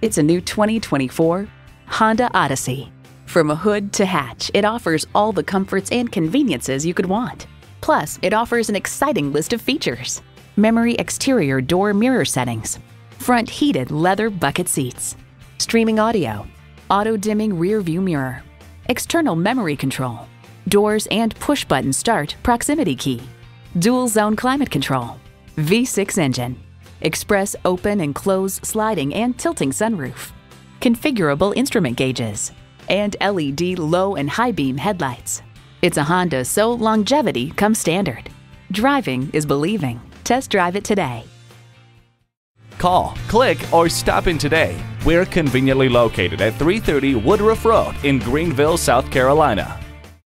It's a new 2024 Honda Odyssey. From a hood to hatch, it offers all the comforts and conveniences you could want. Plus, it offers an exciting list of features memory exterior door mirror settings, front heated leather bucket seats, streaming audio, auto dimming rear view mirror, external memory control, doors and push button start proximity key, dual zone climate control, V6 engine, express open and close sliding and tilting sunroof, configurable instrument gauges, and LED low and high beam headlights. It's a Honda, so longevity comes standard. Driving is believing. Test drive it today. Call, click, or stop in today. We're conveniently located at 330 Woodruff Road in Greenville, South Carolina.